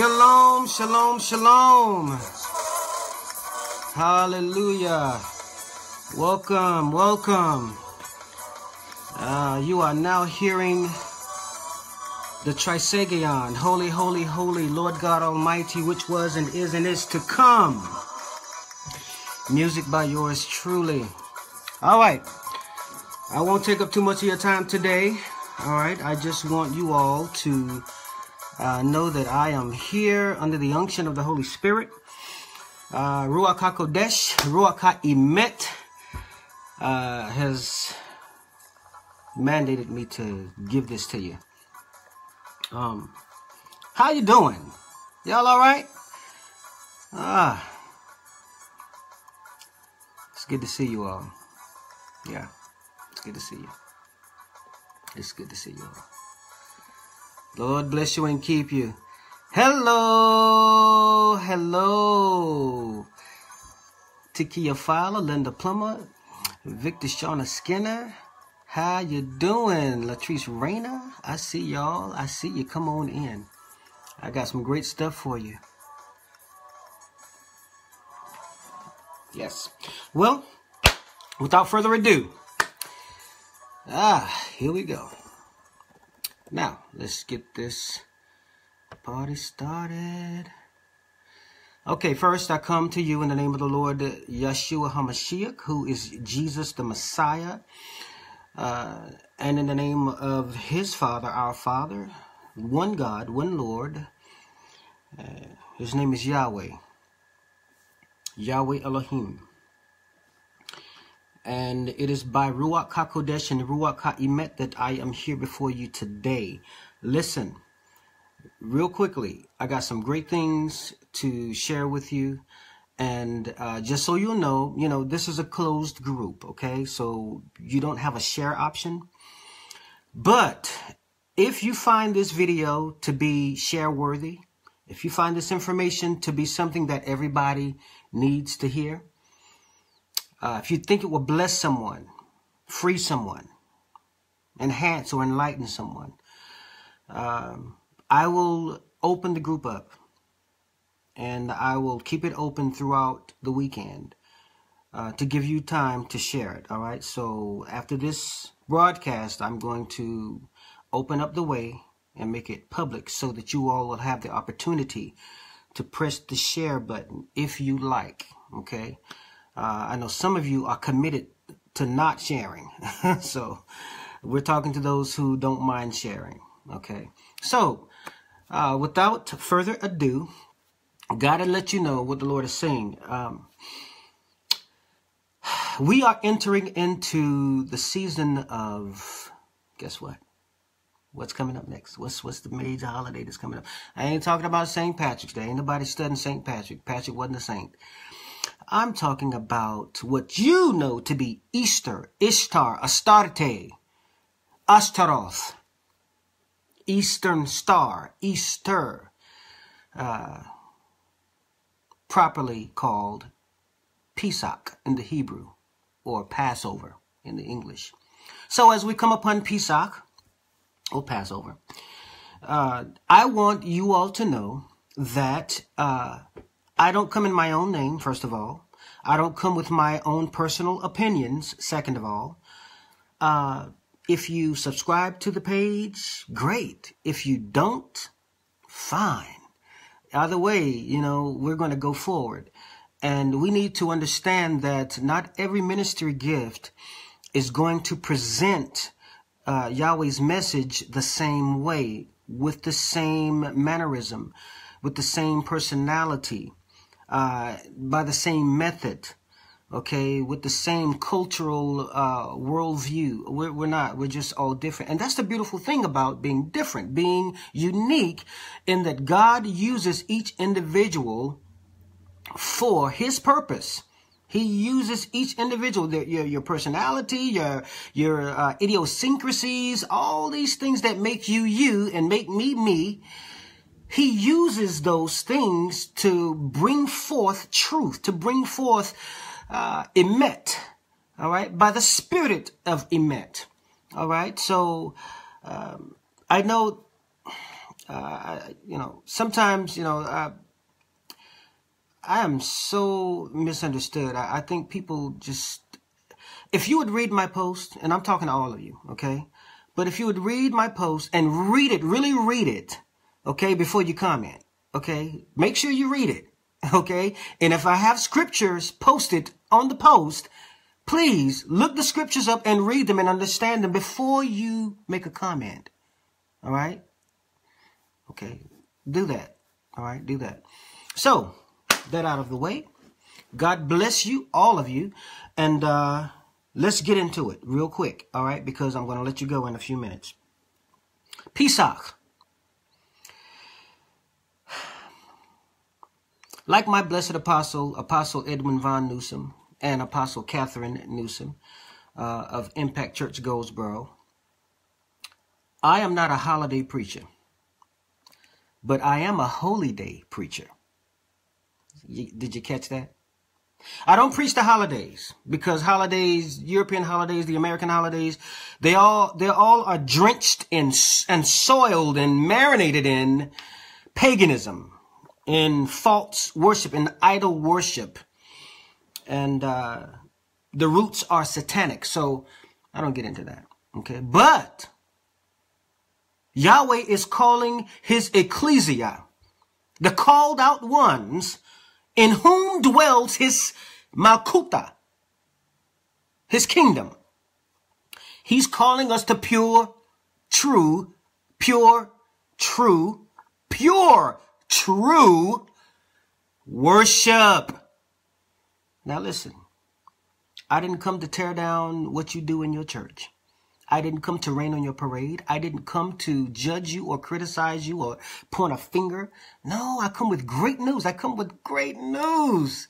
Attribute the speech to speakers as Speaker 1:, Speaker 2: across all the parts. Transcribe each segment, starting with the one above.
Speaker 1: Shalom, shalom, shalom. Hallelujah. Welcome, welcome. Uh, you are now hearing the Trisagion, Holy, Holy, Holy, Lord God Almighty, which was and is and is to come. Music by yours truly. All right. I won't take up too much of your time today. All right. I just want you all to uh, know that I am here under the unction of the Holy Spirit. Uh, Ruach HaKodesh, Ruach uh, has mandated me to give this to you. Um, how you doing? Y'all all right? Ah, it's good to see you all. Yeah, it's good to see you. It's good to see you all. Lord bless you and keep you. Hello, hello. Tikia Fowler, Linda Plummer, Victor Shauna Skinner. How you doing, Latrice Rayner? I see y'all. I see you. Come on in. I got some great stuff for you. Yes. Well, without further ado, ah, here we go. Now, let's get this party started. Okay, first I come to you in the name of the Lord Yeshua HaMashiach, who is Jesus the Messiah, uh, and in the name of his Father, our Father, one God, one Lord. Uh, his name is Yahweh, Yahweh Elohim. And it is by Ruach HaKodesh and Ruach HaEmet that I am here before you today. Listen, real quickly, I got some great things to share with you. And uh, just so you know, you know, this is a closed group, okay? So you don't have a share option. But if you find this video to be share worthy, if you find this information to be something that everybody needs to hear, uh, if you think it will bless someone, free someone, enhance or enlighten someone, um, I will open the group up and I will keep it open throughout the weekend uh, to give you time to share it. All right. So after this broadcast, I'm going to open up the way and make it public so that you all will have the opportunity to press the share button if you like. Okay. Uh, I know some of you are committed to not sharing. so we're talking to those who don't mind sharing. Okay. So uh, without further ado, gotta let you know what the Lord is saying. Um, we are entering into the season of, guess what? What's coming up next? What's what's the major holiday that's coming up? I ain't talking about St. Patrick's Day. Ain't nobody studying St. Patrick. Patrick wasn't a saint. I'm talking about what you know to be Easter, Ishtar, Astarte, Ashtaroth, Eastern Star, Easter, uh, properly called Pesach in the Hebrew, or Passover in the English. So as we come upon Pesach, or Passover, uh, I want you all to know that uh, I don't come in my own name, first of all. I don't come with my own personal opinions, second of all. Uh, if you subscribe to the page, great. If you don't, fine. Either way, you know, we're going to go forward. And we need to understand that not every ministry gift is going to present uh, Yahweh's message the same way, with the same mannerism, with the same personality uh, by the same method, okay, with the same cultural uh, worldview. We're, we're not. We're just all different. And that's the beautiful thing about being different, being unique in that God uses each individual for his purpose. He uses each individual, your, your personality, your, your uh, idiosyncrasies, all these things that make you you and make me me he uses those things to bring forth truth, to bring forth uh, emet, all right, by the spirit of emet, all right. So um, I know Uh, you know, sometimes, you know, uh, I am so misunderstood. I, I think people just, if you would read my post, and I'm talking to all of you, okay? But if you would read my post and read it, really read it, okay, before you comment, okay? Make sure you read it, okay? And if I have scriptures posted on the post, please look the scriptures up and read them and understand them before you make a comment, all right? Okay, do that, all right? Do that. So, that out of the way. God bless you, all of you. And uh, let's get into it real quick, all right? Because I'm going to let you go in a few minutes. Pesach. Like my blessed apostle, Apostle Edwin Von Newsom, and Apostle Catherine Newsom uh, of Impact Church Goldsboro, I am not a holiday preacher, but I am a holy day preacher. Did you catch that? I don't preach the holidays because holidays, European holidays, the American holidays, they all, they all are drenched in and soiled and marinated in paganism, in false worship, in idol worship. And, uh, the roots are satanic. So I don't get into that. Okay. But Yahweh is calling his ecclesia, the called out ones, in whom dwells his Malkuta, his kingdom. He's calling us to pure, true, pure, true, pure, true worship. Now listen, I didn't come to tear down what you do in your church. I didn't come to rain on your parade. I didn't come to judge you or criticize you or point a finger. No, I come with great news. I come with great news.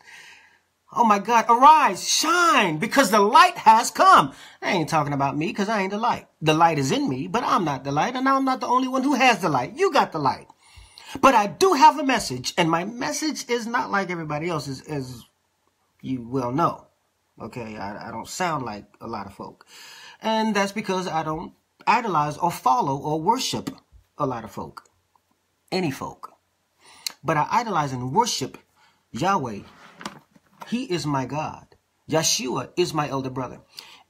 Speaker 1: Oh my God, arise, shine, because the light has come. I ain't talking about me because I ain't the light. The light is in me, but I'm not the light, and I'm not the only one who has the light. You got the light. But I do have a message, and my message is not like everybody else's, as you well know. Okay, I, I don't sound like a lot of folk. And that's because I don't idolize or follow or worship a lot of folk. Any folk. But I idolize and worship Yahweh. He is my God. Yeshua is my elder brother.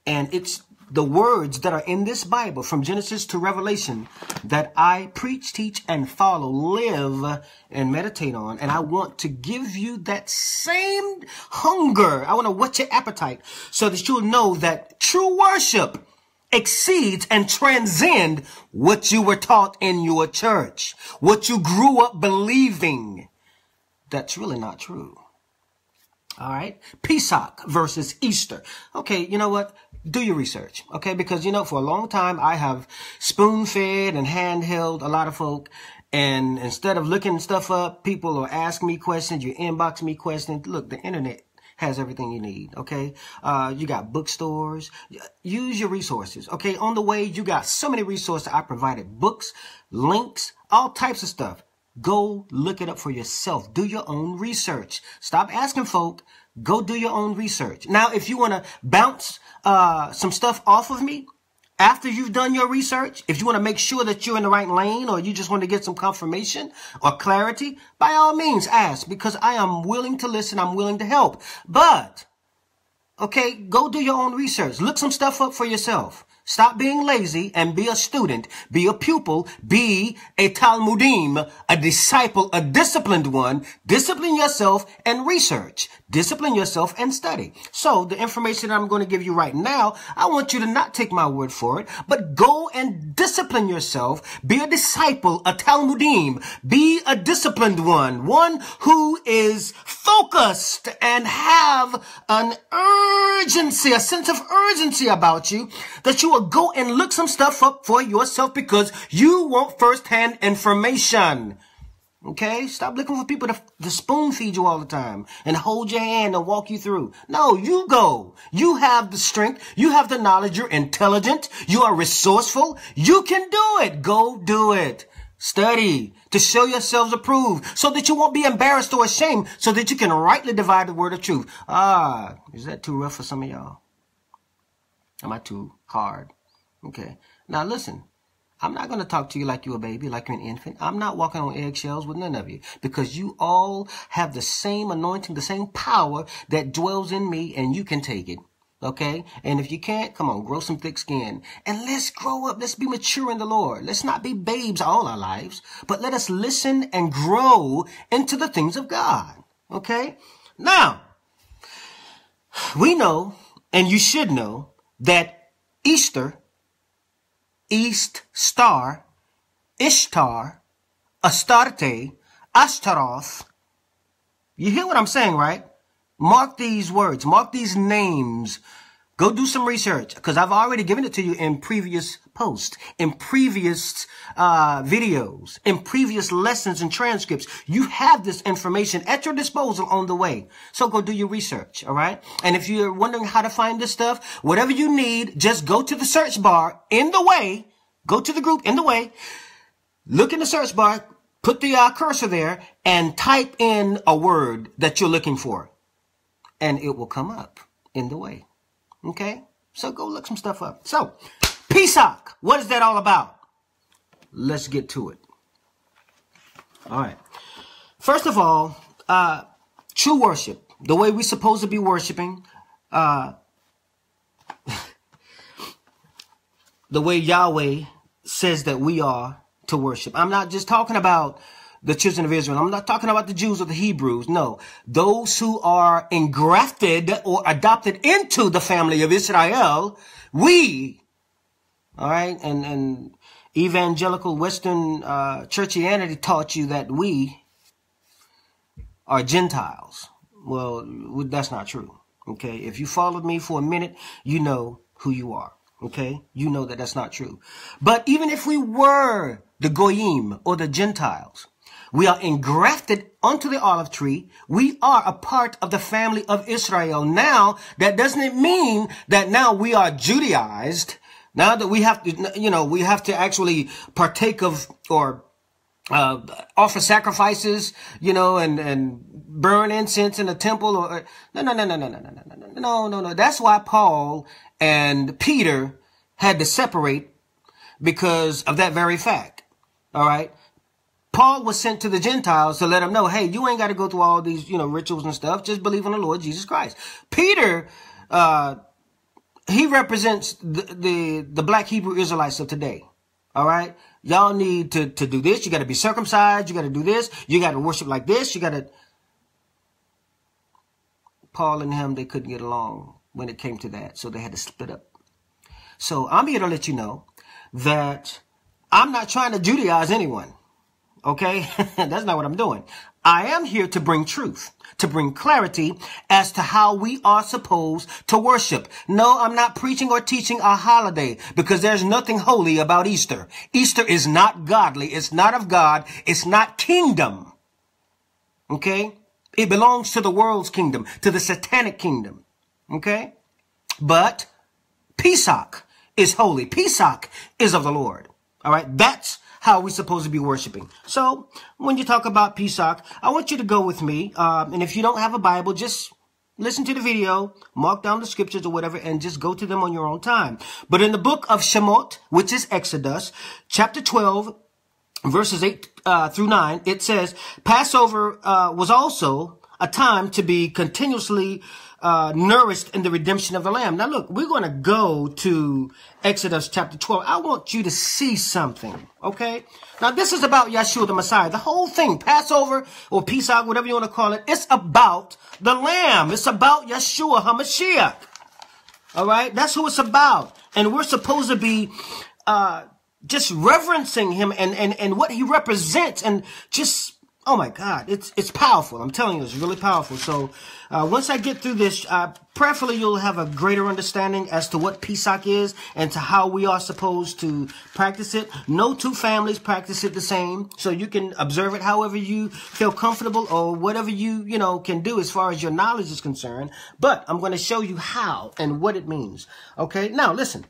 Speaker 1: And it's the words that are in this Bible from Genesis to Revelation that I preach, teach, and follow, live, and meditate on. And I want to give you that same hunger. I want to whet your appetite so that you'll know that true worship exceeds and transcend what you were taught in your church, what you grew up believing. That's really not true. All right. Pesach versus Easter. Okay. You know what? Do your research, okay? Because, you know, for a long time, I have spoon fed and handheld a lot of folk. And instead of looking stuff up, people will ask me questions, you inbox me questions. Look, the internet has everything you need, okay? Uh, you got bookstores. Use your resources, okay? On the way, you got so many resources. I provided books, links, all types of stuff. Go look it up for yourself. Do your own research. Stop asking folk. Go do your own research. Now, if you want to bounce uh, some stuff off of me after you've done your research, if you want to make sure that you're in the right lane or you just want to get some confirmation or clarity, by all means ask because I am willing to listen. I'm willing to help. But, okay, go do your own research. Look some stuff up for yourself. Stop being lazy and be a student, be a pupil, be a Talmudim, a disciple, a disciplined one. Discipline yourself and research. Discipline yourself and study. So the information I'm going to give you right now, I want you to not take my word for it, but go and discipline yourself. Be a disciple, a Talmudim. Be a disciplined one, one who is focused and have an urgency, a sense of urgency about you that you will go and look some stuff up for yourself because you want firsthand information. Okay? Stop looking for people to, to spoon feed you all the time and hold your hand and walk you through. No, you go. You have the strength. You have the knowledge. You're intelligent. You are resourceful. You can do it. Go do it. Study to show yourselves approved so that you won't be embarrassed or ashamed so that you can rightly divide the word of truth. Ah, is that too rough for some of y'all? Am I too hard? Okay. Now listen, I'm not going to talk to you like you're a baby, like you're an infant. I'm not walking on eggshells with none of you because you all have the same anointing, the same power that dwells in me and you can take it. Okay? And if you can't, come on, grow some thick skin. And let's grow up. Let's be mature in the Lord. Let's not be babes all our lives, but let us listen and grow into the things of God. Okay? Now, we know, and you should know, that Easter, East Star, Ishtar, Astarte, Ashtaroth, you hear what I'm saying, right? Mark these words, mark these names. Go do some research because I've already given it to you in previous posts, in previous uh, videos, in previous lessons and transcripts. You have this information at your disposal on the way. So go do your research, all right? And if you're wondering how to find this stuff, whatever you need, just go to the search bar in the way. Go to the group in the way. Look in the search bar, put the uh, cursor there, and type in a word that you're looking for and it will come up in the way. Okay? So go look some stuff up. So, Pesach, what is that all about? Let's get to it. All right. First of all, uh, true worship, the way we're supposed to be worshiping, uh, the way Yahweh says that we are to worship. I'm not just talking about the children of Israel. I'm not talking about the Jews or the Hebrews. No, those who are engrafted or adopted into the family of Israel, we, all right, and, and evangelical Western uh, churchianity taught you that we are Gentiles. Well, that's not true. Okay. If you followed me for a minute, you know who you are. Okay. You know that that's not true. But even if we were the Goyim or the Gentiles, we are engrafted onto the olive tree. We are a part of the family of Israel. Now, that doesn't mean that now we are Judaized. Now that we have to, you know, we have to actually partake of or uh, offer sacrifices, you know, and, and burn incense in the temple or no, no, no, no, no, no, no, no, no, no, no, no. That's why Paul and Peter had to separate because of that very fact. All right. Paul was sent to the Gentiles to let them know, hey, you ain't got to go through all these, you know, rituals and stuff. Just believe in the Lord Jesus Christ. Peter, uh, he represents the, the, the black Hebrew Israelites of today. All right. Y'all need to, to do this. You got to be circumcised. You got to do this. You got to worship like this. You got to. Paul and him, they couldn't get along when it came to that. So they had to split up. So I'm here to let you know that I'm not trying to Judaize anyone. Okay? That's not what I'm doing. I am here to bring truth, to bring clarity as to how we are supposed to worship. No, I'm not preaching or teaching a holiday because there's nothing holy about Easter. Easter is not godly. It's not of God. It's not kingdom. Okay? It belongs to the world's kingdom, to the satanic kingdom. Okay? But Pesach is holy. Pesach is of the Lord. All right? That's how are we're supposed to be worshiping. So when you talk about Pesach, I want you to go with me. Um, and if you don't have a Bible, just listen to the video, mark down the scriptures or whatever, and just go to them on your own time. But in the book of Shemot, which is Exodus, chapter 12, verses 8 uh, through 9, it says, Passover uh, was also a time to be continuously uh, nourished in the redemption of the lamb. Now look, we're going to go to Exodus chapter 12. I want you to see something. Okay. Now this is about Yeshua the Messiah. The whole thing, Passover or Pesach, whatever you want to call it, it's about the lamb. It's about Yeshua HaMashiach. All right. That's who it's about. And we're supposed to be, uh, just reverencing him and, and, and what he represents and just Oh my God, it's it's powerful. I'm telling you, it's really powerful. So uh, once I get through this, uh, prayerfully you'll have a greater understanding as to what Pesach is and to how we are supposed to practice it. No two families practice it the same, so you can observe it however you feel comfortable or whatever you you know can do as far as your knowledge is concerned. But I'm going to show you how and what it means. Okay, now listen.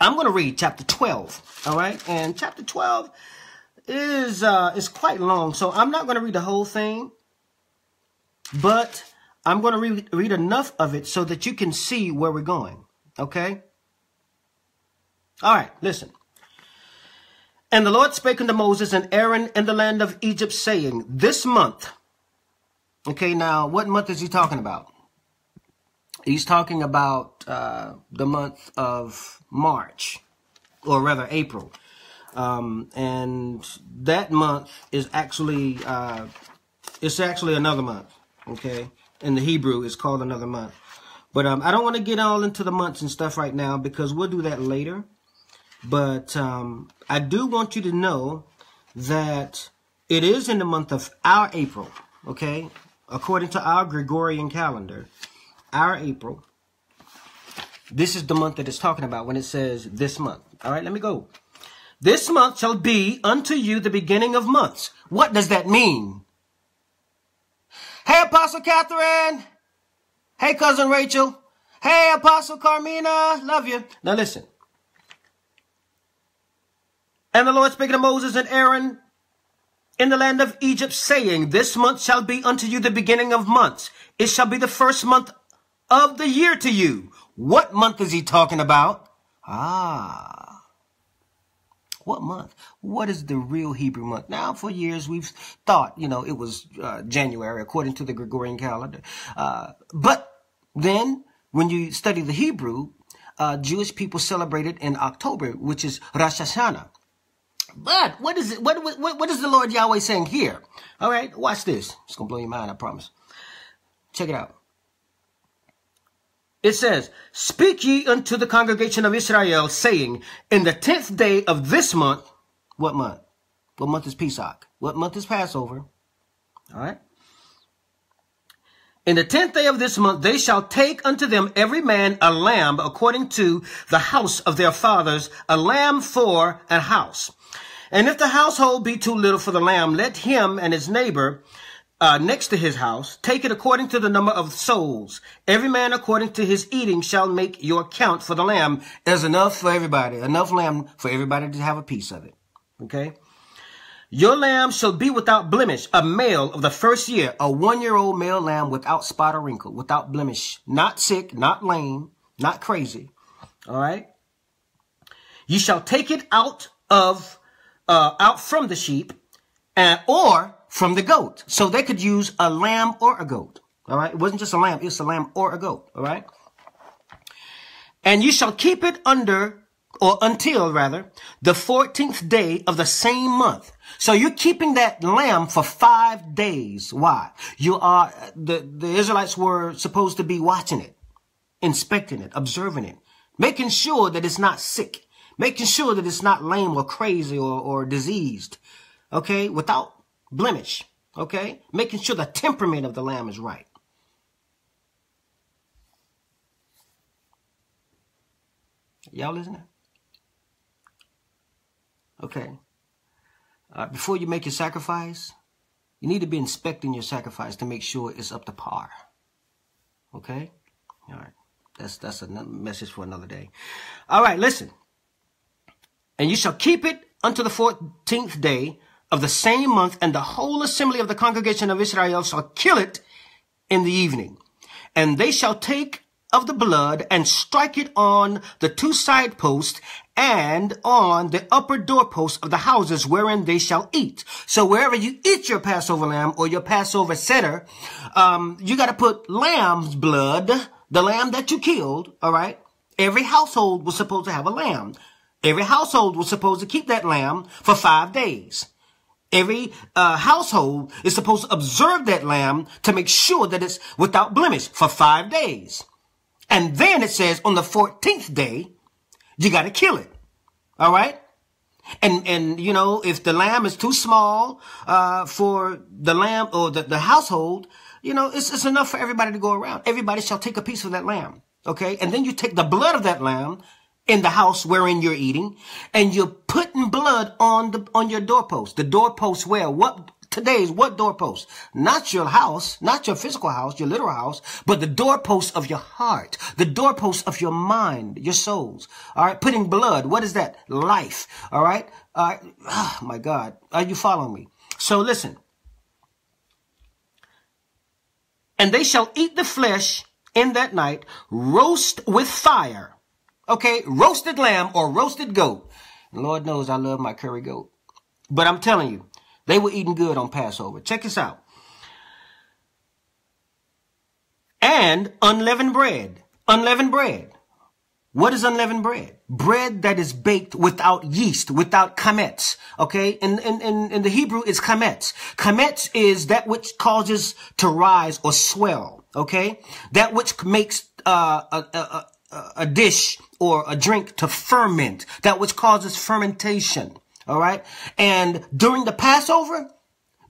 Speaker 1: I'm going to read chapter 12. All right, and chapter 12 is uh, is quite long, so I'm not going to read the whole thing, but I'm going to read, read enough of it so that you can see where we're going. Okay? All right, listen. And the Lord spake unto Moses and Aaron in the land of Egypt, saying, This month. Okay, now what month is he talking about? He's talking about uh, the month of March, or rather April. Um, and that month is actually uh, it's actually another month. Okay, in the Hebrew, it's called another month. But um, I don't want to get all into the months and stuff right now because we'll do that later. But um, I do want you to know that it is in the month of our April. Okay, according to our Gregorian calendar, our April. This is the month that it's talking about when it says this month. All right, let me go. This month shall be unto you the beginning of months. What does that mean? Hey, Apostle Catherine. Hey, Cousin Rachel. Hey, Apostle Carmina. Love you. Now listen. And the Lord spake to Moses and Aaron in the land of Egypt, saying, This month shall be unto you the beginning of months. It shall be the first month of the year to you. What month is he talking about? Ah. What month? What is the real Hebrew month? Now, for years we've thought, you know, it was uh, January according to the Gregorian calendar. Uh, but then when you study the Hebrew, uh, Jewish people celebrated in October, which is Rosh Hashanah. But what is it? What, what, what is the Lord Yahweh saying here? All right, watch this. It's going to blow your mind, I promise. Check it out. It says, Speak ye unto the congregation of Israel, saying, In the tenth day of this month, what month? What month is Pesach? What month is Passover? All right. In the tenth day of this month, they shall take unto them every man a lamb according to the house of their fathers, a lamb for a house. And if the household be too little for the lamb, let him and his neighbor uh, next to his house, take it according to the number of souls. Every man according to his eating shall make your count for the lamb. There's enough for everybody, enough lamb for everybody to have a piece of it. Okay? Your lamb shall be without blemish, a male of the first year, a one-year-old male lamb without spot or wrinkle, without blemish, not sick, not lame, not crazy. All right? You shall take it out of, uh, out from the sheep, and, or from the goat. So they could use a lamb or a goat. All right. It wasn't just a lamb. It's a lamb or a goat. All right. And you shall keep it under or until rather the 14th day of the same month. So you're keeping that lamb for five days. Why? You are, the, the Israelites were supposed to be watching it, inspecting it, observing it, making sure that it's not sick, making sure that it's not lame or crazy or, or diseased. Okay. Without blemish. Okay? Making sure the temperament of the lamb is right. Y'all listening? Okay. Uh, before you make your sacrifice, you need to be inspecting your sacrifice to make sure it's up to par. Okay? All right. That's that's a message for another day. All right, listen. And you shall keep it unto the fourteenth day of the same month, and the whole assembly of the congregation of Israel shall kill it in the evening. And they shall take of the blood and strike it on the two side posts and on the upper doorposts of the houses wherein they shall eat. So wherever you eat your Passover lamb or your Passover Seder, um, you got to put lamb's blood, the lamb that you killed, all right? Every household was supposed to have a lamb. Every household was supposed to keep that lamb for five days. Every uh, household is supposed to observe that lamb to make sure that it's without blemish for five days. And then it says on the 14th day, you got to kill it. All right. And, and, you know, if the lamb is too small, uh, for the lamb or the, the household, you know, it's, it's enough for everybody to go around. Everybody shall take a piece of that lamb. Okay. And then you take the blood of that lamb in the house wherein you're eating, and you're putting blood on the on your doorpost. The doorpost where what today's what doorpost? Not your house, not your physical house, your literal house, but the doorpost of your heart, the doorpost of your mind, your souls. All right, putting blood. What is that? Life. All right. All right. Oh my God, are you following me? So listen. And they shall eat the flesh in that night, roast with fire Okay, roasted lamb or roasted goat. Lord knows I love my curry goat. But I'm telling you, they were eating good on Passover. Check this out. And unleavened bread. Unleavened bread. What is unleavened bread? Bread that is baked without yeast, without chametz. Okay? In, in, in, in the Hebrew, it's chametz. Chametz is that which causes to rise or swell. Okay? That which makes uh, a, a, a, a dish or a drink to ferment. That which causes fermentation. All right? And during the Passover,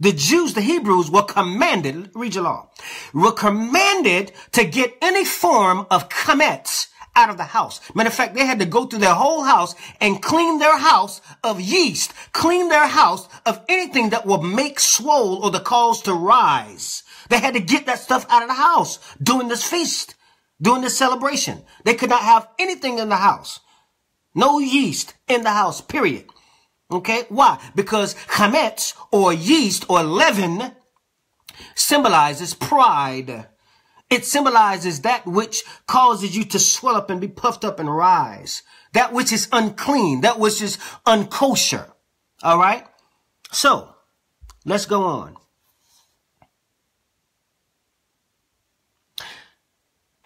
Speaker 1: the Jews, the Hebrews were commanded, read your law, were commanded to get any form of chametz out of the house. Matter of fact, they had to go through their whole house and clean their house of yeast, clean their house of anything that would make swole or the cause to rise. They had to get that stuff out of the house during this feast, during the celebration. They could not have anything in the house. No yeast in the house, period. Okay. Why? Because chametz or yeast or leaven symbolizes pride. It symbolizes that which causes you to swell up and be puffed up and rise. That which is unclean. That which is unkosher. All right. So let's go on.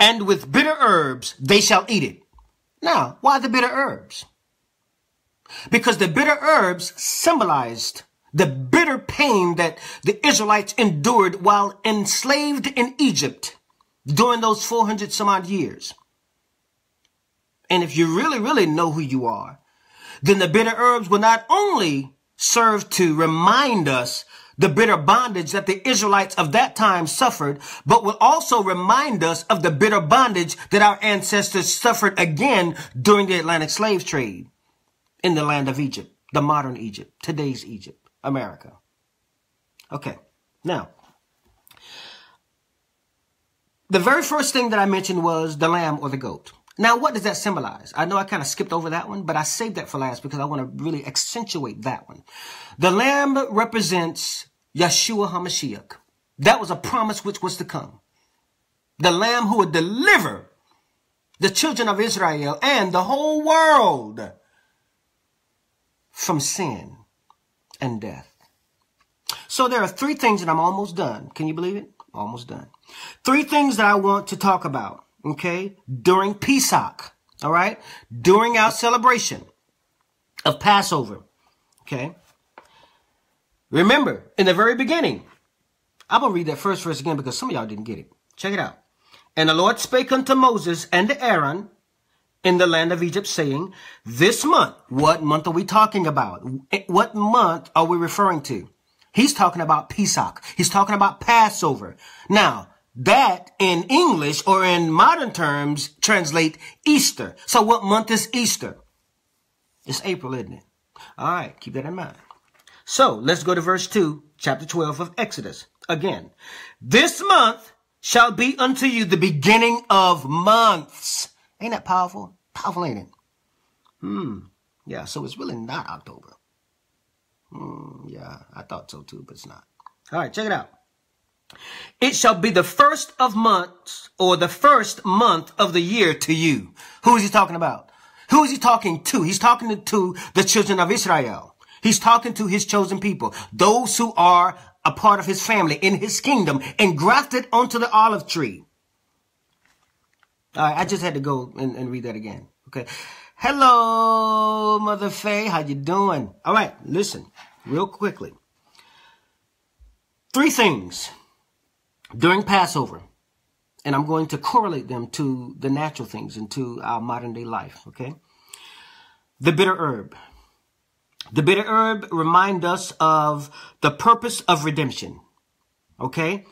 Speaker 1: And with bitter herbs they shall eat it. Now, why the bitter herbs? Because the bitter herbs symbolized the bitter pain that the Israelites endured while enslaved in Egypt during those 400 some odd years. And if you really, really know who you are, then the bitter herbs will not only serve to remind us the bitter bondage that the Israelites of that time suffered, but will also remind us of the bitter bondage that our ancestors suffered again during the Atlantic slave trade in the land of Egypt, the modern Egypt, today's Egypt, America. Okay, now, the very first thing that I mentioned was the lamb or the goat. Now, what does that symbolize? I know I kind of skipped over that one, but I saved that for last because I want to really accentuate that one. The lamb represents Yeshua HaMashiach. That was a promise which was to come. The lamb who would deliver the children of Israel and the whole world from sin and death. So there are three things and I'm almost done. Can you believe it? Almost done. Three things that I want to talk about, okay, during Pesach, all right, during our celebration of Passover, okay. Remember, in the very beginning, I'm going to read that first verse again because some of y'all didn't get it. Check it out. And the Lord spake unto Moses and to Aaron in the land of Egypt saying, this month, what month are we talking about? What month are we referring to? He's talking about Pesach. He's talking about Passover. Now, that in English or in modern terms translate Easter. So what month is Easter? It's April, isn't it? All right, keep that in mind. So let's go to verse 2, chapter 12 of Exodus. Again, this month shall be unto you the beginning of months. Ain't that powerful? Powerful, ain't it? Hmm. Yeah, so it's really not October. Hmm, yeah, I thought so too, but it's not. All right, check it out. It shall be the first of months or the first month of the year to you. Who is he talking about? Who is he talking to? He's talking to the children of Israel. He's talking to his chosen people, those who are a part of his family in his kingdom and grafted onto the olive tree. All right, I just had to go and, and read that again. Okay. Hello, Mother Faye. How you doing? All right, listen, real quickly. Three things during Passover, and I'm going to correlate them to the natural things and to our modern day life, okay? The bitter herb. The bitter herb remind us of the purpose of redemption, okay?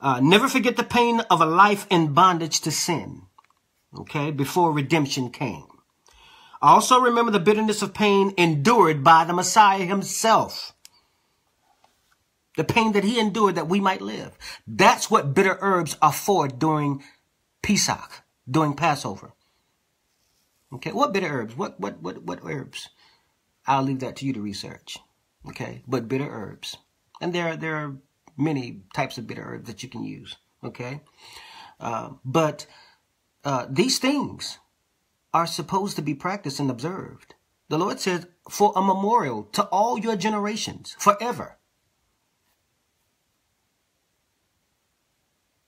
Speaker 1: Uh, never forget the pain of a life in bondage to sin, okay, before redemption came. Also remember the bitterness of pain endured by the Messiah himself the pain that he endured that we might live. That's what bitter herbs are for during Pesach, during Passover. Okay, what bitter herbs? What what what what herbs? I'll leave that to you to research. Okay, but bitter herbs, and there are, there are many types of bitter herbs that you can use. Okay, uh, but uh, these things are supposed to be practiced and observed The Lord says, for a memorial to all your generations forever.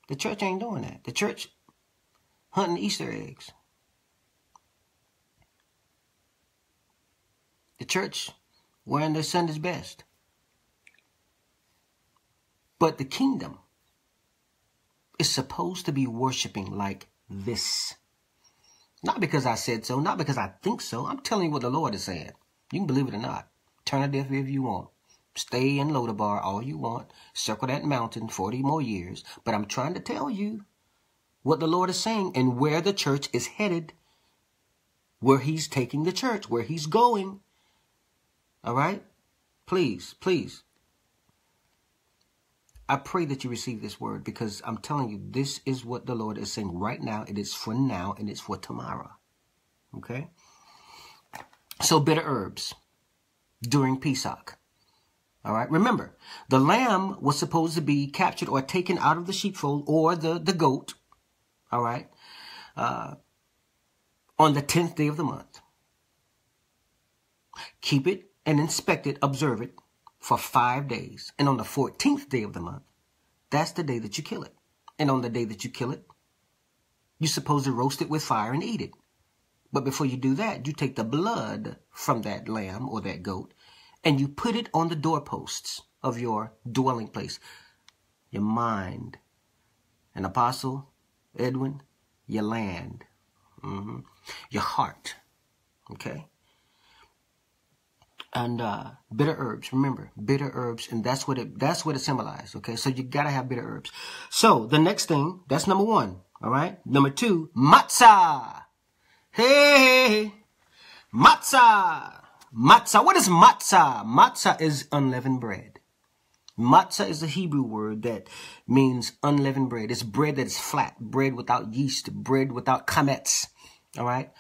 Speaker 1: The church ain't doing that. The church hunting Easter eggs. The church wearing their Sunday's best. But the kingdom is supposed to be worshiping like this. Not because I said so, not because I think so. I'm telling you what the Lord is saying. You can believe it or not. Turn a deaf if you want. Stay in Lodabar all you want. Circle that mountain 40 more years. But I'm trying to tell you what the Lord is saying and where the church is headed. Where he's taking the church, where he's going. All right? Please, please. I pray that you receive this word because I'm telling you, this is what the Lord is saying right now. It is for now and it's for tomorrow. Okay? So, bitter herbs during Pesach. All right. Remember, the lamb was supposed to be captured or taken out of the sheepfold or the, the goat. All right. Uh, on the 10th day of the month. Keep it and inspect it, observe it for five days. And on the 14th day of the month, that's the day that you kill it. And on the day that you kill it, you're supposed to roast it with fire and eat it. But before you do that, you take the blood from that lamb or that goat and you put it on the doorposts of your dwelling place, your mind. An apostle, Edwin, your land, mm-hmm. your heart. Okay? and uh, bitter herbs. Remember, bitter herbs, and that's what it that's what it symbolizes. Okay, so you gotta have bitter herbs. So the next thing, that's number one. All right. Number two, matzah. Hey, matzah, matzah. What is matzah? Matzah is unleavened bread. Matzah is a Hebrew word that means unleavened bread. It's bread that is flat, bread without yeast, bread without chametz. All right.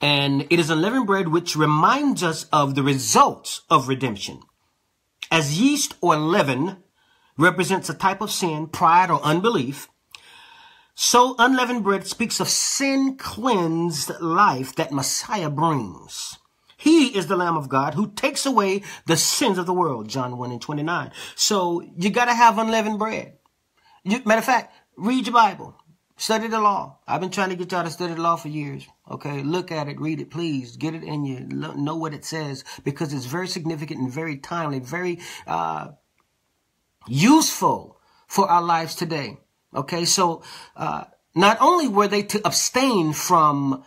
Speaker 1: And it is unleavened bread which reminds us of the results of redemption. As yeast or leaven represents a type of sin, pride, or unbelief, so unleavened bread speaks of sin cleansed life that Messiah brings. He is the Lamb of God who takes away the sins of the world, John 1 and 29. So you gotta have unleavened bread. You, matter of fact, read your Bible. Study the law. I've been trying to get y'all to study the law for years. Okay, look at it, read it, please. Get it in you. Know what it says because it's very significant and very timely, very uh, useful for our lives today. Okay, so uh, not only were they to abstain from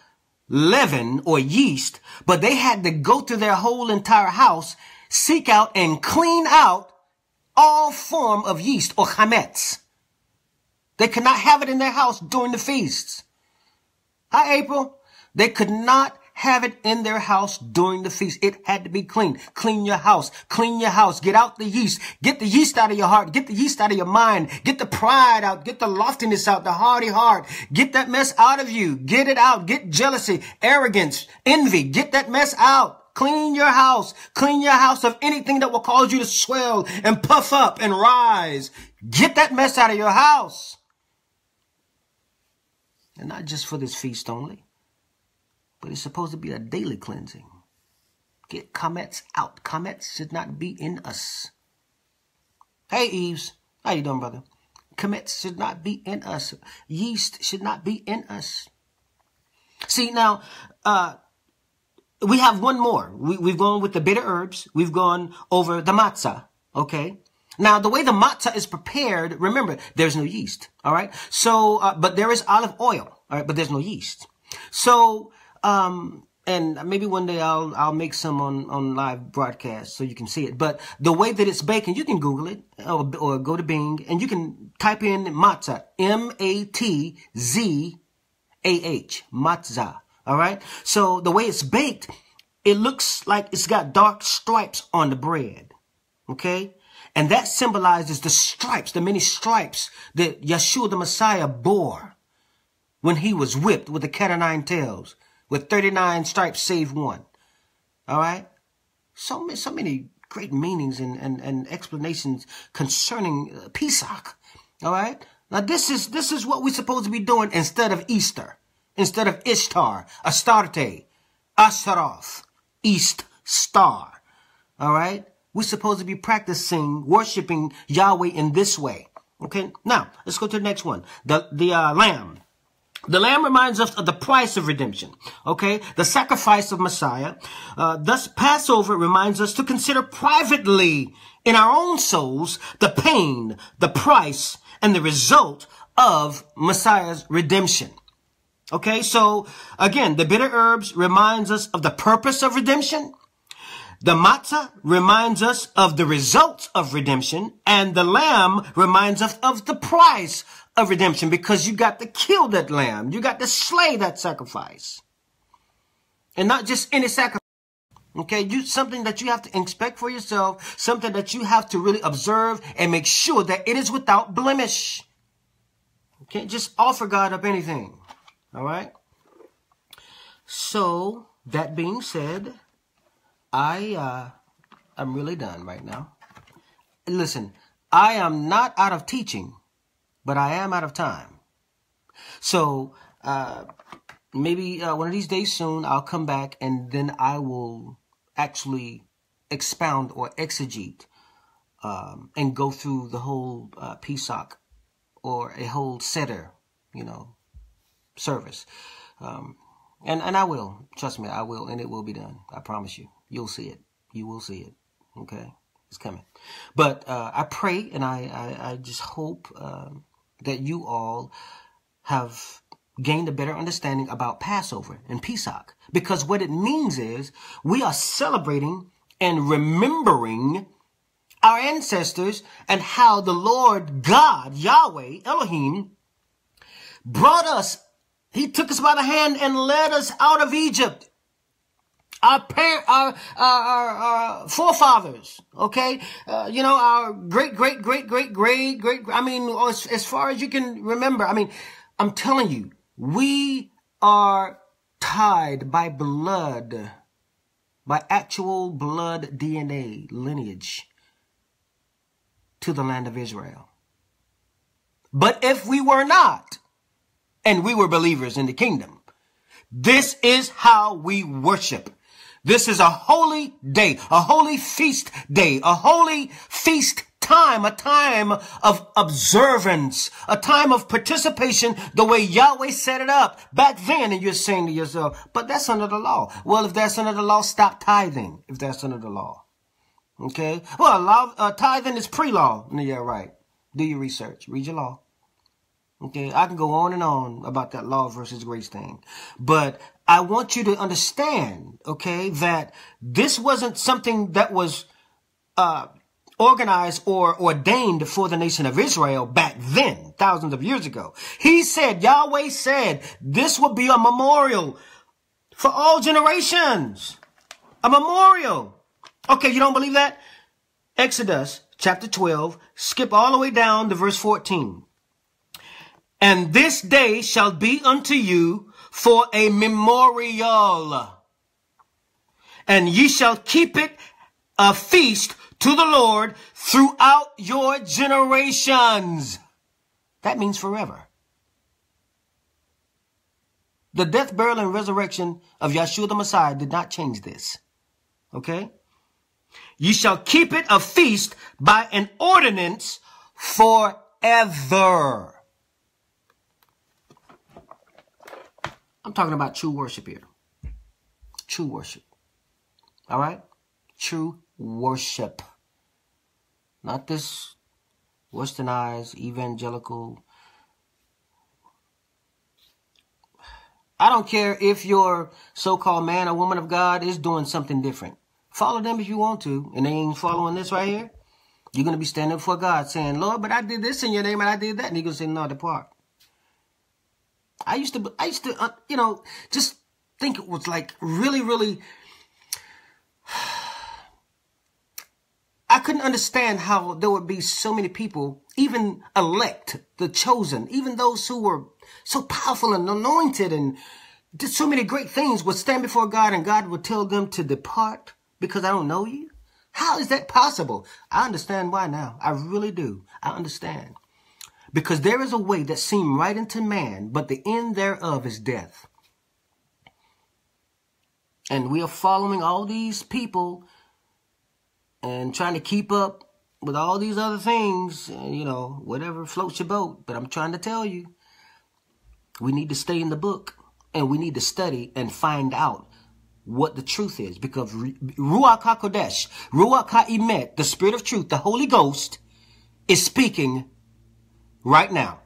Speaker 1: leaven or yeast, but they had to go through their whole entire house, seek out and clean out all form of yeast or chametz. They could not have it in their house during the feasts. Hi, April. They could not have it in their house during the feast. It had to be clean. Clean your house. Clean your house. Get out the yeast. Get the yeast out of your heart. Get the yeast out of your mind. Get the pride out. Get the loftiness out. The hardy heart. Get that mess out of you. Get it out. Get jealousy, arrogance, envy. Get that mess out. Clean your house. Clean your house of anything that will cause you to swell and puff up and rise. Get that mess out of your house. And not just for this feast only, but it's supposed to be a daily cleansing. Get chametz out. Chametz should not be in us. Hey, Eves. How you doing, brother? Chametz should not be in us. Yeast should not be in us. See, now, uh, we have one more. We, we've gone with the bitter herbs. We've gone over the matzah. Okay. Now, the way the matzah is prepared, remember, there's no yeast. All right. So, uh, but there is olive oil. All right. But there's no yeast. So, um, and maybe one day I'll I'll make some on on live broadcast so you can see it. But the way that it's baking, you can Google it or, or go to Bing and you can type in matzah, M A T Z A H, matzah. All right. So the way it's baked, it looks like it's got dark stripes on the bread. Okay. And that symbolizes the stripes, the many stripes that Yeshua the Messiah bore when he was whipped with the cat o' nine tails, with 39 stripes save one. All right? So many, so many great meanings and, and, and explanations concerning uh, Pesach. All right? Now this is, this is what we're supposed to be doing instead of Easter, instead of Ishtar, Astarte, Ashtaroth. east star. All right? We're supposed to be practicing worshiping Yahweh in this way. Okay? Now, let's go to the next one. The, the uh, lamb. The lamb reminds us of the price of redemption. Okay? The sacrifice of Messiah. Uh, thus, Passover reminds us to consider privately in our own souls the pain, the price, and the result of Messiah's redemption. Okay, so again, the bitter herbs reminds us of the purpose of redemption. The matzah reminds us of the results of redemption, and the lamb reminds us of the price of redemption because you got to kill that lamb. You got to slay that sacrifice. And not just any sacrifice. Okay, you something that you have to inspect for yourself, something that you have to really observe and make sure that it is without blemish. You can't just offer God up anything. All right? So, that being said, I uh I'm really done right now. Listen, I am not out of teaching, but I am out of time. So, uh maybe uh, one of these days soon I'll come back and then I will actually expound or exegete um, and go through the whole uh, Pesach or a whole Seder, you know, service. Um, and, and I will. Trust me, I will, and it will be done. I promise you. You'll see it. You will see it. Okay? It's coming. But uh, I pray and I, I, I just hope um, that you all have gained a better understanding about Passover and Pesach. Because what it means is we are celebrating and remembering our ancestors and how the Lord God, Yahweh, Elohim, brought us, He took us by the hand and led us out of Egypt. Our parent, our, our, our, our forefathers, okay? Uh, you know, our great, great, great, great, great, great, I mean, as, as far as you can remember, I mean, I'm telling you, we are tied by blood, by actual blood DNA lineage to the land of Israel. But if we were not, and we were believers in the kingdom, this is how we worship. This is a holy day, a holy feast day, a holy feast time, a time of observance, a time of participation the way Yahweh set it up back then. And you're saying to yourself, but that's under the law. Well, if that's under the law, stop tithing if that's under the law. Okay. Well, law, uh, tithing is pre-law. Yeah, right. Do your research. Read your law. Okay. I can go on and on about that law versus grace thing, but I want you to understand, okay, that this wasn't something that was, uh, organized or ordained for the nation of Israel back then, thousands of years ago. He said, Yahweh said, this will be a memorial for all generations. A memorial. Okay, you don't believe that? Exodus chapter 12, skip all the way down to verse 14. And this day shall be unto you for a memorial. And ye shall keep it a feast to the Lord throughout your generations. That means forever. The death, burial, and resurrection of Yeshua the Messiah did not change this. Okay? Ye shall keep it a feast by an ordinance forever. I'm talking about true worship here. True worship. All right? True worship. Not this westernized evangelical. I don't care if your so-called man or woman of God is doing something different. Follow them if you want to, and they ain't following this right here. You're going to be standing before God saying, Lord, but I did this in your name and I did that. And he's going to say, no, depart. I used to, I used to, uh, you know, just think it was like really, really I couldn't understand how there would be so many people, even elect, the chosen, even those who were so powerful and anointed and did so many great things would stand before God and God would tell them to depart because I don't know you. How is that possible? I understand why now. I really do. I understand. Because there is a way that seems right unto man, but the end thereof is death. And we are following all these people and trying to keep up with all these other things, you know, whatever floats your boat. But I'm trying to tell you, we need to stay in the book and we need to study and find out what the truth is because Ruach HaKodesh, Ruach HaEmet, the Spirit of Truth, the Holy Ghost is speaking right now.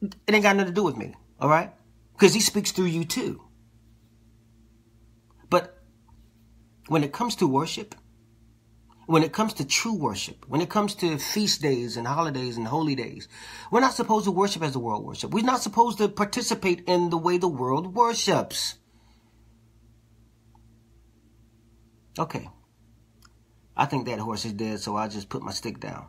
Speaker 1: It ain't got nothing to do with me, all right? Because he speaks through you too. But when it comes to worship, when it comes to true worship, when it comes to feast days and holidays and holy days, we're not supposed to worship as the world worship. We're not supposed to participate in the way the world worships. Okay. I think that horse is dead, so I'll just put my stick down.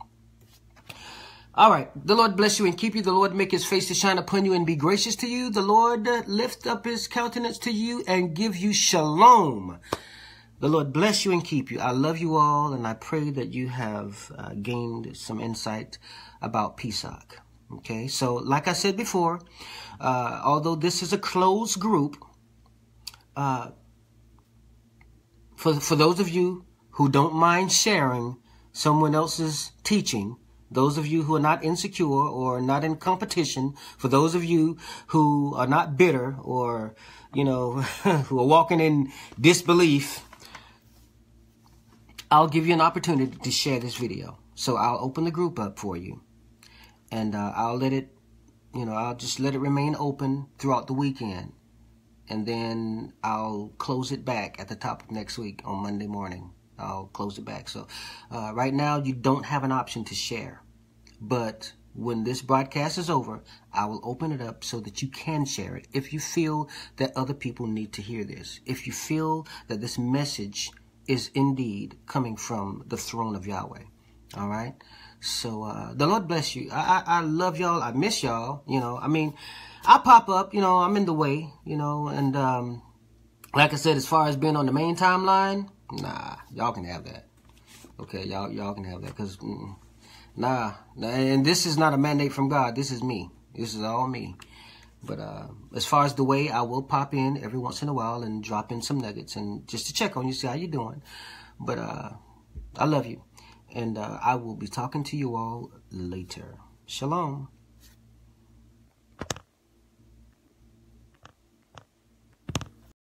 Speaker 1: All right. The Lord bless you and keep you. The Lord make his face to shine upon you and be gracious to you. The Lord lift up his countenance to you and give you shalom. The Lord bless you and keep you. I love you all, and I pray that you have uh, gained some insight about Pesach. Okay, so like I said before, uh, although this is a closed group, uh, for for those of you who don't mind sharing someone else's teaching, those of you who are not insecure or not in competition, for those of you who are not bitter or you know who are walking in disbelief I'll give you an opportunity to share this video. So I'll open the group up for you. And uh, I'll let it, you know, I'll just let it remain open throughout the weekend. And then I'll close it back at the top of next week on Monday morning. I'll close it back. So uh, right now you don't have an option to share. But when this broadcast is over, I will open it up so that you can share it if you feel that other people need to hear this. If you feel that this message is indeed coming from the throne of Yahweh. All right. So uh, the Lord bless you. I, I, I love y'all. I miss y'all. You know, I mean, I pop up. You know, I'm in the way. You know, and um, like I said, as far as being on the main timeline, nah, y'all can have that. Okay, y'all y'all can have that because mm, nah, and this is not a mandate from God. This is me. This is all me. But uh, as far as the way, I will pop in every once in a while and drop in some nuggets and just to check on you, see how you're doing. But uh, I love you. And uh, I will be talking to you all later. Shalom.